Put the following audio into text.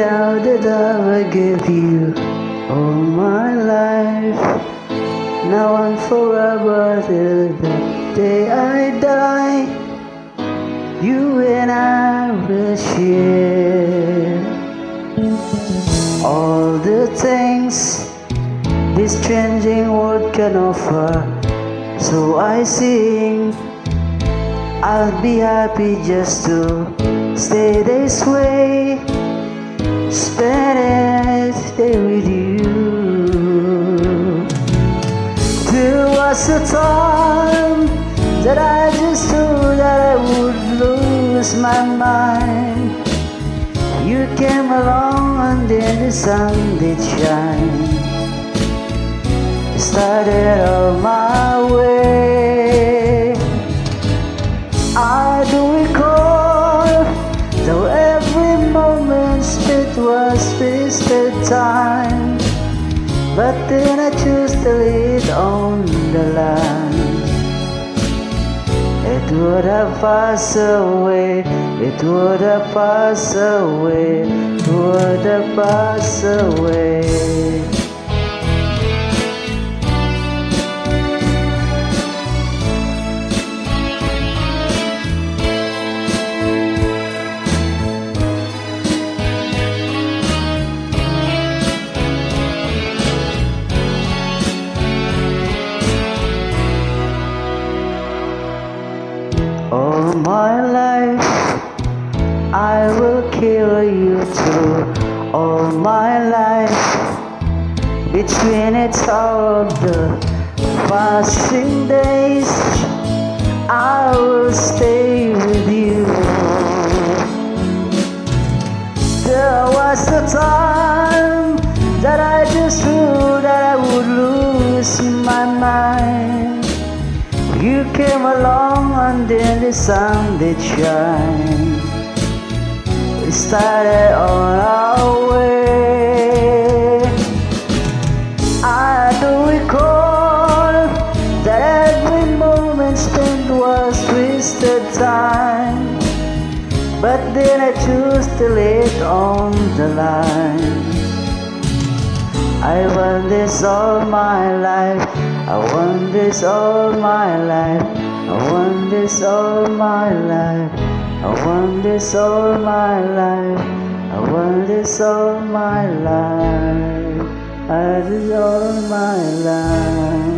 a doubt I give you all my life. Now and forever till the day I die. You and I will share All the things this changing world can offer. So I sing I'll be happy just to stay this way Spend it day with you. There was a time that I just knew that I would lose my mind. You came along and then the sun did shine. Started on my way. Spent was wasted time. But then I choose to lead on the land. It would have passed away, it would have passed away, it would have passed away. My life. I will carry you through all my life. Between all of the passing days I will stay with you. There was a time that I just knew that I would lose my mind came along and then the sun did shine. We started on our way. I do recall that every moment spent was wasted time. But then I chose to it on the line. I want this all my life. I want this all my life. I want this all my life. I want this all my life. I want this all my life. I this all my life.